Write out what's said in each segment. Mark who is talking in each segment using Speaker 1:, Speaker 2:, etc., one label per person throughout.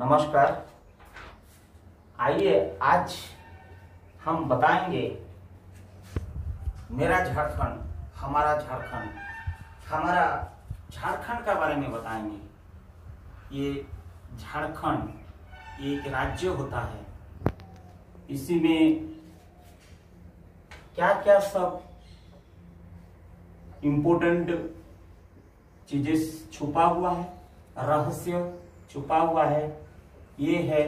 Speaker 1: नमस्कार। आइए, आज हम बताएँगे, मेरा झारखंड, हमारा झारखंड। हमारा झारखंड के बारे में बताएँगे। ये झारखंड एक राज्य होता है। इसी में क्या क्या सब इम्पोर्टेंट चीज़ें छुपा हुआ है, रहस्य छुपा हुआ है ये है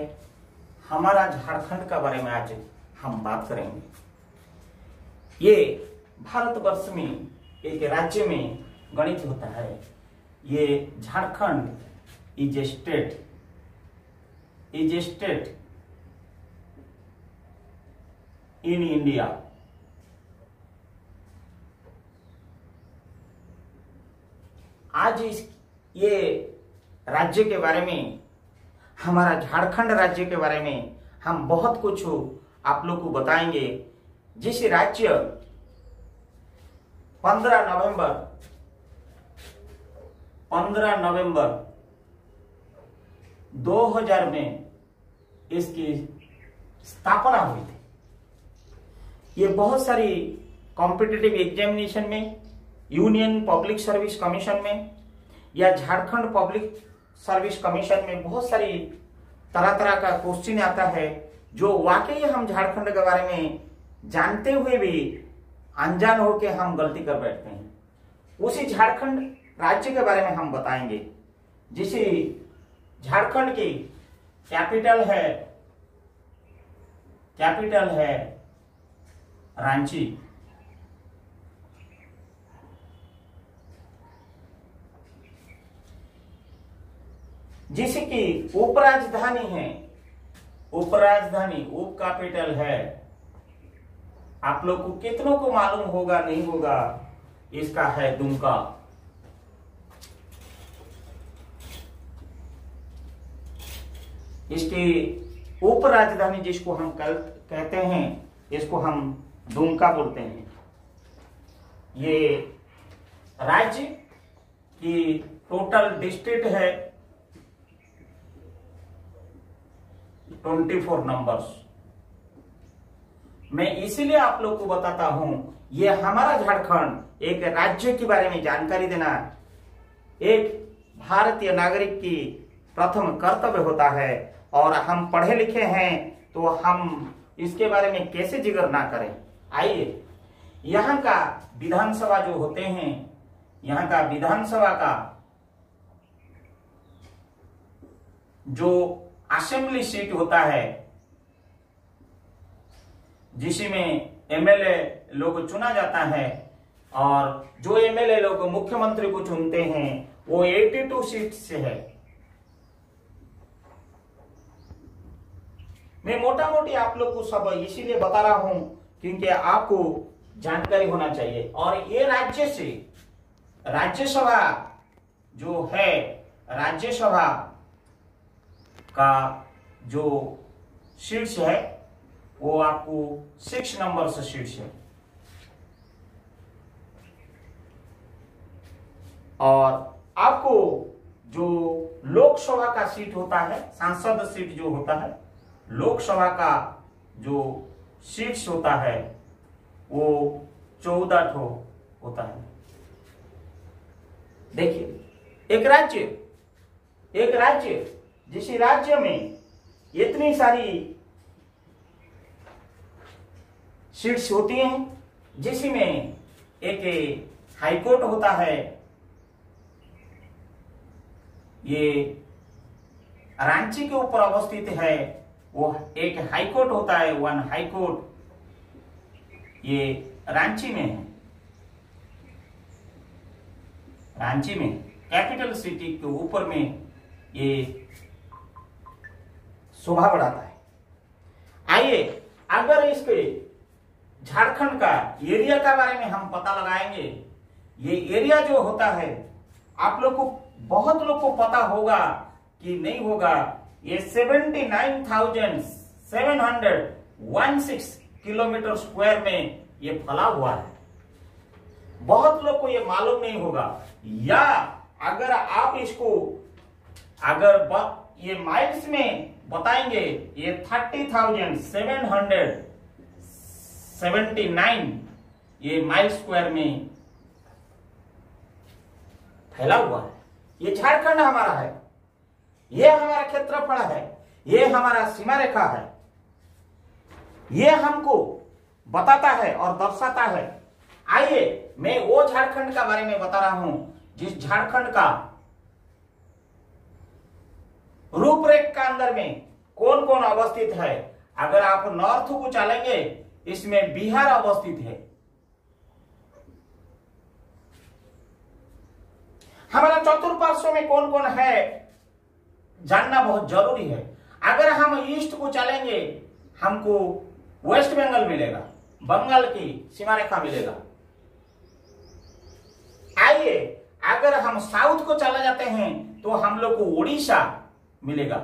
Speaker 1: हमारा झारखंड का बारे में आज हम बात करेंगे। ये भारतवर्ष में एक राज्य में गणित होता है। ये Jharkhand is state is state in India आज इस ये राज्य के बारे में हमारा झारखंड राज्य के बारे में हम बहुत कुछ आप लोग को बताएँगे। जिस राज्य 15 नवंबर 15 नवंबर 2000 में इसकी स्थापना हुई थी। ये बहुत सारी कॉम्पिटिटिव एग्जामिनेशन में यूनियन पब्लिक सर्विस कमीशन में, या झारखंड पब्लिक सर्विस कमीशन में बहुत सारी तरह तरह का क्वेश्चन आता है, जो वाकई हम झारखंड के बारे में जानते हुए भी अनजान होके हम गलती कर बैठते हैं। उसी झारखंड राज्य के बारे में हम बताएँगे। जिसे झारखंड की कैपिटल है कैपिटल है रांची। जिसकी उपराजधानी है। उपराजधानी, उप कैपिटल है। आप लोग को कितनों को मालूम होगा, नहीं होगा? इसका है दुमका। इसकी उपराजधानी जिसको हम कल कहते हैं, इसको हम दुमका बोलते हैं। ये राज्य की टोटल डिस्ट्रिक्ट है। ट्वेंटी फोर नंबर मैं इसीलिए आप लोग को बताता हूँ, ये हमारा झारखंड एक राज्य के बारे में जानकारी देना एक भारतीय नागरिक की प्रथम कर्तव्य होता है। और हम पढ़े लिखे हैं तो हम इसके बारे में कैसे ज़िक्र ना करें। आइए, यहाँ का विधानसभा जो होते हैं, यहाँ का विधानसभा का जो असेंबली सीट होता है। जिसमें एमएलए लोग चुना जाता है और जो एमएलए लोग मुख्यमंत्री को चुनते हैं, वो 82 सीट से है। मैं मोटा मोटी आप लोग को सब इसीलिए बता रहा हूँ क्योंकि आपको जानकारी होना चाहिए। और ये राज्य से राज्यसभा जो है, राज्यसभा का जो शीर्ष है, वो आपको सिक्स नंबर से शीर्ष है। और आपको जो लोकसभा का सीट होता है, सांसद सीट जो होता है लोकसभा का जो सीट्स होता है, वो चौदह ठो होता है। देखिए, एक राज्य एक राज्य जिस राज्य में इतनी सारी सीट्स होती हैं जिसमें एक हाईकोर्ट होता है, ये रांची के ऊपर अवस्थित है, वो एक हाईकोर्ट होता है, वन हाईकोर्ट, ये रांची में है। रांची में, कैपिटल सिटी के ऊपर में ये शोभा बढ़ाता है। आइए, अगर इसके झारखंड का एरिया का बारे में हम पता लगाएँगे। ये एरिया जो होता है, आप लोग को, बहुत लोग को पता होगा कि नहीं होगा। ये seventy nine thousand seven hundred one six kilometre square में ये फैला हुआ है। बहुत लोग को ये मालूम नहीं होगा। या अगर आप इसको, अगर ये माइल्स में बताएँगे, ये thirty thousand seven hundred seventy nine ये माइल स्क्वायर में फैला हुआ है। ये झारखंड हमारा है। ये हमारा क्षेत्रफल है। ये हमारा सीमा रेखा है। ये हमको बताता है और दर्शाता है। आइए, मैं वो झारखंड का बारे में बता रहा हूँ, जिस झारखंड का रूपरेख का अंदर में कौन कौन अवस्थित है? अगर आप नॉर्थ को चलेंगे, इसमें बिहार अवस्थित है। हमारा चतुर्पार्श्व में कौन कौन है? जानना बहुत ज़रूरी है। अगर हम ईस्ट को चलेंगे, हमको वेस्ट बंगाल मिलेगा। बंगाल की सीमा रेखा मिलेगा। आइए, अगर हम साउथ को चला जाते हैं तो हम लोग को उड़ीसा मिलेगा।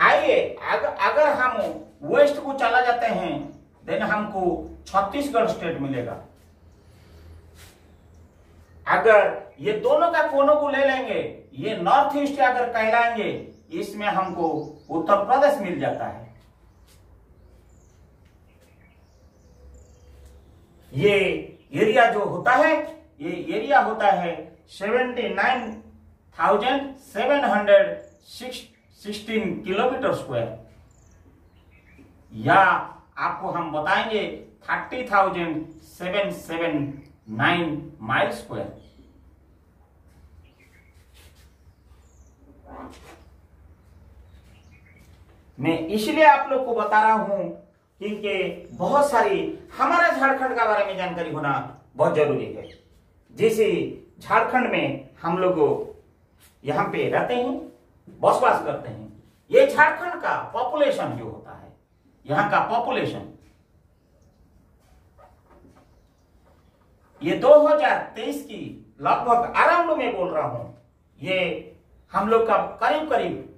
Speaker 1: आइए अगर, अगर हम वेस्ट को चला जाते हैं देन हमको छत्तीसगढ़ स्टेट मिलेगा। अगर ये दोनों का कोनों को ले लेंगे ये नॉर्थ ईस्ट अगर कहलाएँगे इसमें हमको उत्तर प्रदेश मिल जाता है। ये एरिया जो होता है ये एरिया होता है seventy nine thousand seven hundred sixteen kilometre square या आपको हम बताएँगे thirty thousand seven seven nine mile square मैं इसलिए आप लोग को बता रहा हूँ क्योंकि बहुत सारी हमारे झारखंड का बारे में जानकारी होना बहुत ज़रूरी है। जैसे झारखंड में हम लोग यहाँ पे रहते हैं, बसवास करते हैं, ये झारखंड का पॉपुलेशन जो होता है, यहाँ का पॉपुलेशन ये 2023 की लगभग अराउंड में बोल रहा हूँ, ये हम लोग का करीब करीब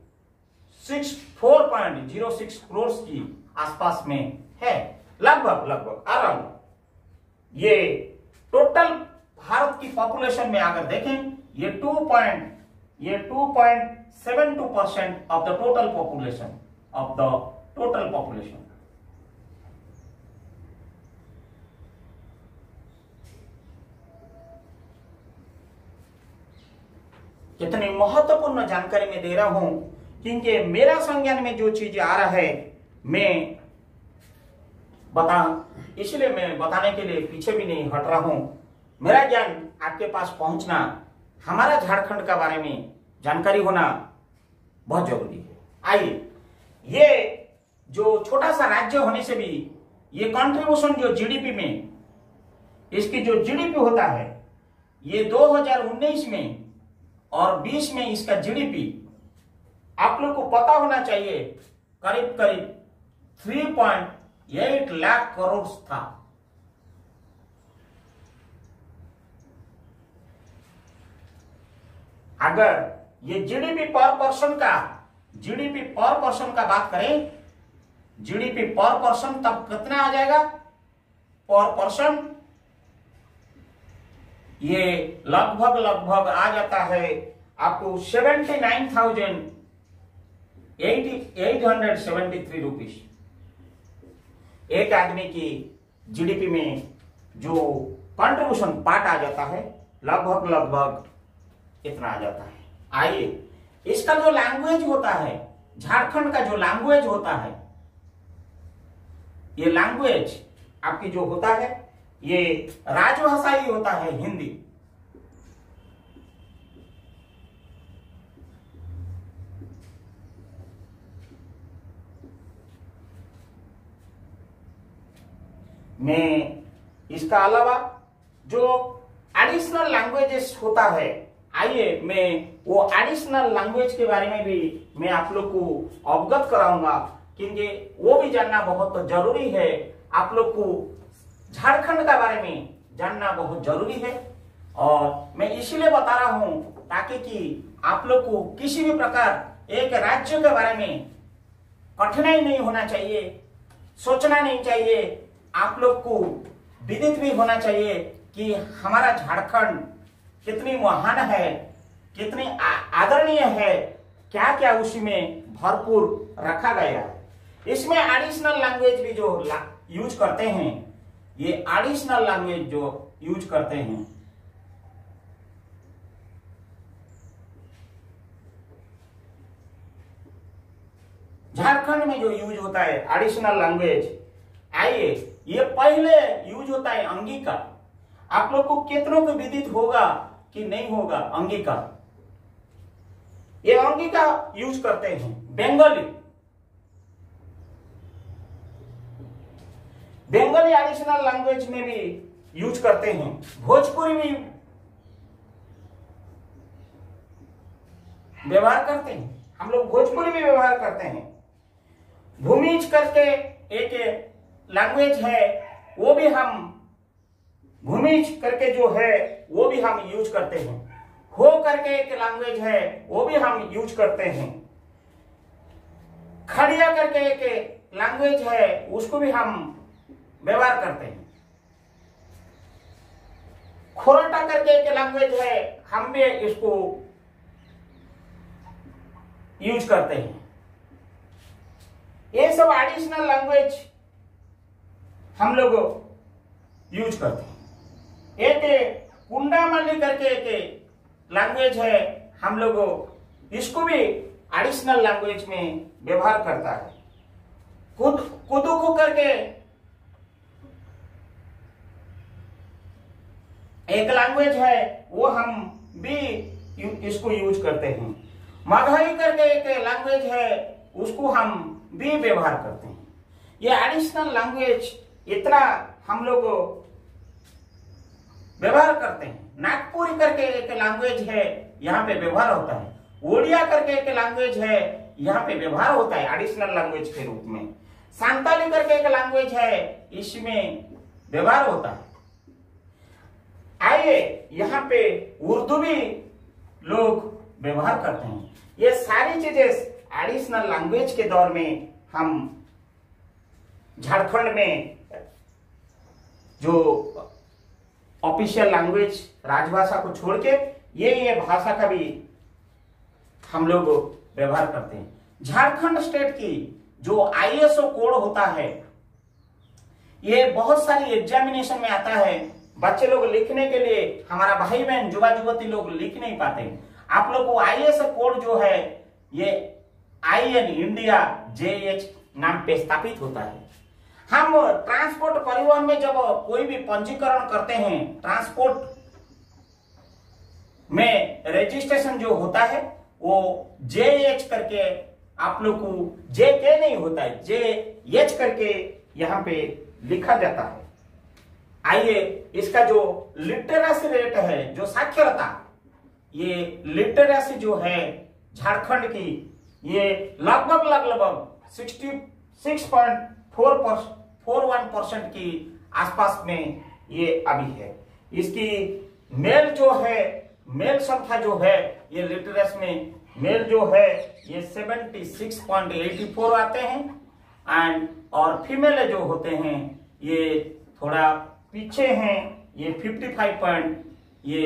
Speaker 1: six four point zero six crore की आसपास में है, लगभग लगभग अराउंड ये टोटल भारत की पॉपुलेशन में अगर देखें, ये टू पॉइंट ये two point seven two percent of the total population of the total population कितनी महत्वपूर्ण जानकारी में दे रहा हूँ, क्योंकि मेरा संज्ञान में जो चीज़ आ रहा है, मैं बता, इसलिए मैं बताने के लिए पीछे भी नहीं हट रहा हूँ। मेरा ज्ञान आपके पास पहुँचना, हमारा झारखंड का बारे में जानकारी होना बहुत ज़रूरी है। आइए, ये जो छोटा सा राज्य होने से भी, ये कंट्रीब्यूशन जो जीडीपी में, इसकी जो जीडीपी होता है, ये 2019 में और 20 में इसका जीडीपी आप लोग को पता होना चाहिए करीब करीब 3.8 लाख करोड़ था। अगर ये जीडीपी पर पर्सन का जीडीपी पर पर्सन का बात करें जीडीपी पर पर्सन तब कितना आ जाएगा? पर पर्सन ये लगभग लगभग आ जाता है आपको seventy nine thousand eight hundred seventy three rupees एक आदमी की जीडीपी में जो कंट्रीब्यूशन पार्ट आ जाता है, लगभग लगभग इतना आ जाता है? आइए, इसका जो लैंग्वेज होता है, झारखंड का जो लैंग्वेज होता है, ये लैंग्वेज आपकी जो होता है, ये राजभाषा ही होता है हिंदी। में इसका अलावा जो एडिशनल लैंग्वेजेस होता है आइए, मैं वो एडिशनल लैंग्वेज के बारे में भी मैं आप लोग को अवगत कराऊँगा, क्योंकि वो भी जानना बहुत ज़रूरी है। आप लोग को झारखंड का बारे में जानना बहुत ज़रूरी है। और मैं इसीलिए बता रहा हूँ, ताकि कि आप लोग को किसी भी प्रकार एक राज्य के बारे में कठिनाई नहीं होना चाहिए, सोचना नहीं चाहिए। आप लोग को विदित भी होना चाहिए कि हमारा झारखंड कितनी महान है, कितनी आदरणीय है क्या क्या उसी में भरपूर रखा गया। है इसमें एडिशनल लैंग्वेज भी जो यूज़ करते हैं, ये एडिशनल लैंग्वेज जो यूज़ करते हैं। झारखंड में जो यूज़ होता है एडिशनल लैंग्वेज आइए, ये पहले यूज़ होता है अंगी का आप लोग को कितनों को विदित होगा कि नहीं होगा अंगिका ये अंगिका यूज़ करते हैं। बंगाली। बंगाली एडिशनल लैंग्वेज में भी यूज़ करते हैं। भोजपुरी भी व्यवहार करते हैं। हम लोग भोजपुरी भी व्यवहार करते हैं। भूमिज करके एक लैंग्वेज है, वो भी हम भूमिज करके जो है वो भी हम यूज़ करते हैं। हो करके एक लैंग्वेज है, वो भी हम यूज़ करते हैं। खड़िया करके एक लैंग्वेज है, उसको भी हम व्यवहार करते हैं। खोरटा करके एक लैंग्वेज है, हम भी इसको यूज़ करते हैं। ये सब एडिशनल लैंग्वेज हम लोग यूज़ करते हैं। एक कुंडामल्ली करके एक लैंग्वेज है हम लोग। इसको भी एडिशनल लैंग्वेज में व्यवहार करता है। कुद कुदुकु करके एक लैंग्वेज है वो हम भी यू, इसको यूज़ करते हैं। मगही करके एक लैंग्वेज है उसको हम भी व्यवहार करते हैं। ये एडिशनल लैंग्वेज इतना हम लोग व्यवहार करते हैं। नागपुरी करके एक लैंग्वेज है, यहाँ पे व्यवहार होता है। ओडिया करके एक लैंग्वेज है, यहाँ पे व्यवहार होता है एडिशनल लैंग्वेज के रूप में। सांताली करके एक लैंग्वेज है, इसमें व्यवहार होता है। आइए, यहाँ पे उर्दू भी लोग व्यवहार करते हैं। ये सारी चीज़ें एडिशनल लैंग्वेज के दौर में हम झारखंड में जो ऑफिशियल लैंग्वेज राजभाषा को छोड़ के ये ये भाषा का भी हम लोग व्यवहार करते हैं। झारखंड स्टेट की जो आईएसओ कोड होता है, ये बहुत सारी एग्जामिनेशन में आता है। बच्चे लोग लिखने के लिए, हमारा भाई बहन युवा युवती लोग लिख नहीं पाते आप लोग को आईएसओ कोड जो है, ये I N India J H नाम पे स्थापित होता है। हम ट्रांसपोर्ट परिवहन में जब कोई भी पंजीकरण करते हैं ट्रांसपोर्ट में रजिस्ट्रेशन जो होता है, वो जे एच करके आप लोग को जे के नहीं होता है जे एच करके यहाँ पे लिखा जाता है। आइए, इसका जो लिटरेसी रेट है, जो साक्षरता, ये लिटरेसी जो है झारखंड की, ये लगभग लगभग sixty six point four four one percent की आसपास में ये अभी है। इसकी मेल जो है, मेल संख्या जो है, ये लिटरेस में मेल जो है, ये seventy six point eighty four आते हैं। एंड और फीमेल जो होते हैं, ये थोड़ा पीछे हैं, ये फिफ्टी फाइव पॉइंट ये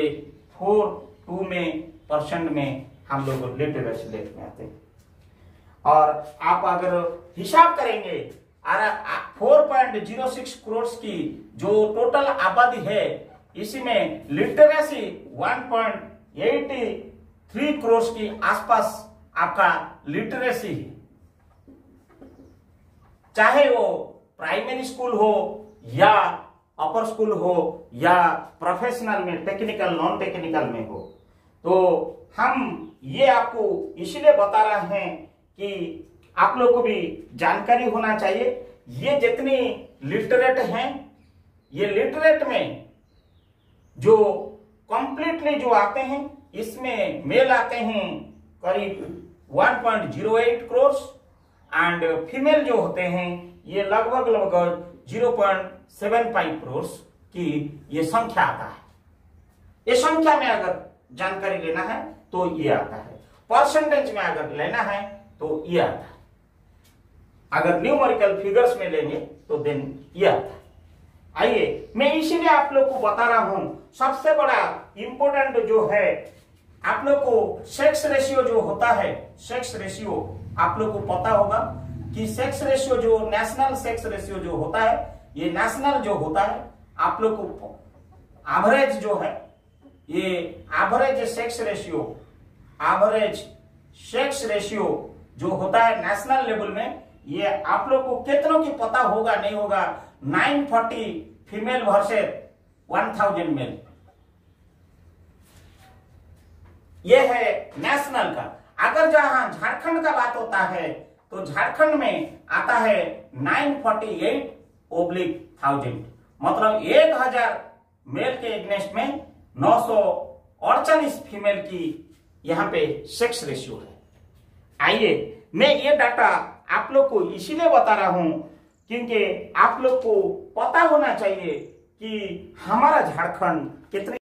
Speaker 1: फोर टू में परसेंट में हम लोग लिटरेस रेट में आते हैं। और आप अगर हिसाब करेंगे four point zero six crore की जो टोटल आबादी है इसमें literacy one point eighty three crore की आसपास आपका लिटरेसी है। चाहे वो प्राइमरी स्कूल हो या अपर स्कूल हो या प्रोफेशनल में टेक्निकल नॉन टेक्निकल में हो। तो हम ये आपको इसलिए बता रहे हैं कि आप लोग को भी जानकारी होना चाहिए। ये जितनी लिटरेट हैं, ये लिटरेट में जो कंप्लीटली जो आते हैं, इसमें मेल आते हैं करीब 1.08 करोड़ एंड फीमेल जो होते हैं, ये लगभग लगभग 0.75 करोड़ की ये संख्या आता है। ये संख्या में अगर जानकारी लेना है तो ये आता है। परसेंटेज में अगर लेना है तो ये आता है। अगर न्यूमरिकल फिगर्स में लेंगे तो देन ये आता है। आइए, मैं इसीलिए आप लोग को बता रहा हूँ, सबसे बड़ा इंपोर्टेंट जो है, आप लोग को सेक्स रेशियो जो होता है सेक्स रेशियो आप लोग को पता होगा कि सेक्स रेशियो जो नेशनल सेक्स रेशियो जो होता है, ये नेशनल जो होता है, आप लोग को एवरेज जो है, ये average sex ratio average sex ratio जो होता है नेशनल लेवल में ये आप लोग को कितनों की पता होगा, नहीं होगा? 940 फीमेल वर्सेस 1000 मेल। ये है नेशनल का। अगर जहाँ झारखंड का बात होता है तो झारखंड में आता है 948 ओब्लिक थाउज़ेंड। मतलब एक हज़ार मेल के एग्नेस्ट में नौ फीमेल की यहाँ पे सेक्स रेशियो है। आइए, मैं ये डाटा आप लोग को इसीलिए बता रहा हूँ, क्योंकि आप लोग को पता होना चाहिए कि हमारा झारखंड कितने